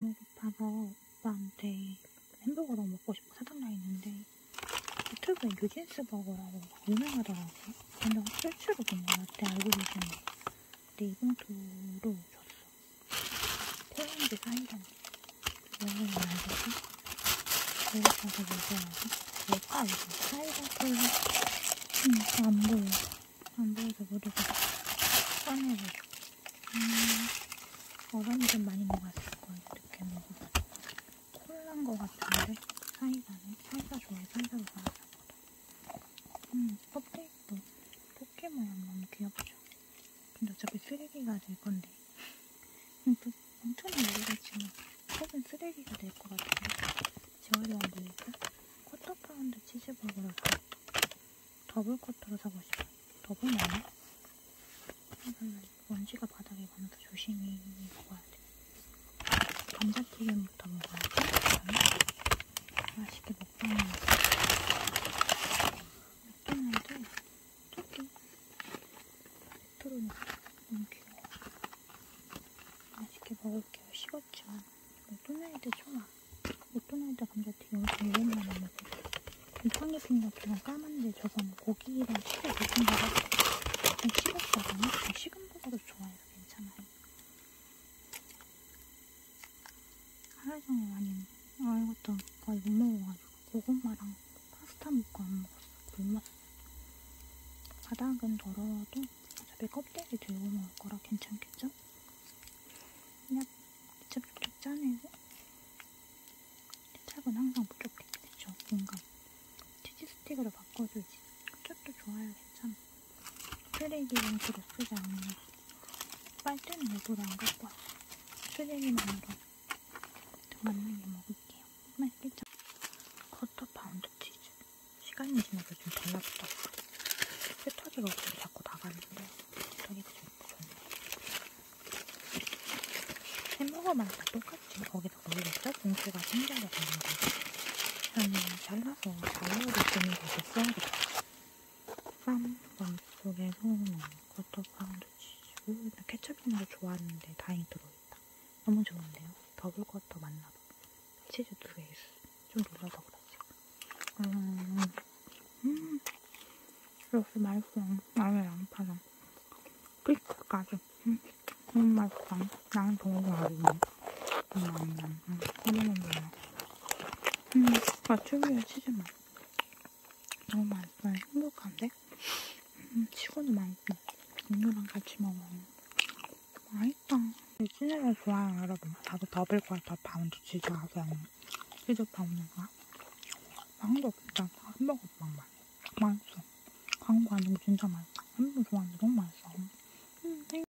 배고파서 오빠한테 햄버거 너무 먹고 싶어 사달라 했는데 유튜브에 뉴진스 버거라고 유명하더라고요. 근데 실제로 본것 같아 알고리즘에. 근데 이 봉투로 줬어. 폴란드 사이다. 여기는 알겠지? 배고파서 먹어야지. 뭘까 이거? 사이다 폴 응, 안 보여. 안 보여서 꺼내가지고. 음, 얼음이 좀 많이 녹았을 거예요. 늦게 먹어서. 콜라인 것 같은데? 사이다네. 사이다 좋아해. 사이다로 받았나 보다. 음, 껍데기도 토끼 모양 너무 귀엽죠? 근데 어차피 쓰레기가 될 건데. 그, 엄청은 모르겠지만, 속은 쓰레기가 될 것 같은데. 재활용도 있고, 쿼터 파운드 치즈버거를 사. 더블 쿼터로 사고 싶어요. 더블? 해달라. 먼지가 바닥에 많아서 조심히 먹어야 돼. 감자튀김부터 먹어야지. 맛있게 먹방을 맥도날드 토끼 레트로닉 너무 귀여워. 맛있게 먹을게요. 식었지만 맥도날드 좋아. 맥도날드 감자튀김 엄청 오랜만에 먹어. 육향잎인 같은 까만데 저건 고기랑 치즈 볶은 거가 식었거든요. 식은 버거도 좋아해서 괜찮아요. 하루 종일 많이 아무것도 거의 못 먹어가지고 고구마랑 파스타 먹고 안 먹었어. 굶었어. 바닥은 더러워도 어차피 껍데기 들고 먹을 거라 괜찮겠죠? 그냥 케첩 쪽쪽 짜내고 케첩은 항상 부족해. 그쵸? 뭔가 치즈 스틱으로 바꿔주지. 케첩도 좋아요. 괜찮아. 쓰레기 봉투로 쓰지 않는 빨대는 일부러 안 갖고 왔어. 쓰레기만으로 만나게 먹을게요. 맛있겠죠? 쿼터 파운드 치즈. 시간이 지나서 좀 달라붙었어. 배터리가 없어서 자꾸 나가는데 배터리가 좀 좋네. 햄버거마다 다 똑같지. 거기다 모르겠어? 봉투가 신기하게 되는데 저는 잘라서 자유로 쓰는 것을 써야겠다. 쌈 머릿속에서 쿼터 파운드 치즈. 나 케첩 있는 거 좋아하는데 다행히 들어있다. 너무 좋은데요? 더블 쿼터 맞나봐. 치즈 두개 있어. 좀 눌러서 그렇지. 음, 음, 역시 맛있어. 안 파나. 끝까지. 음, 맛있어. 나는. 음, 음, 음, 너무 좋아. 음, 아, 특유의 치즈 맛. 너무 맛있어. 행복한데? 음, 치고도 맛있고. 음료랑 같이 먹어. 맛있다. 치즈를 좋아요, 여러분. 나도 더블 쿼터 파운드 치즈 하세요. 치즈 파운드가. 빵도 진짜 햄버거 빵 맛. 맛있어. 광고 안 주고 진짜 맛있어. 햄버거 좋아하는데 너무 맛있어.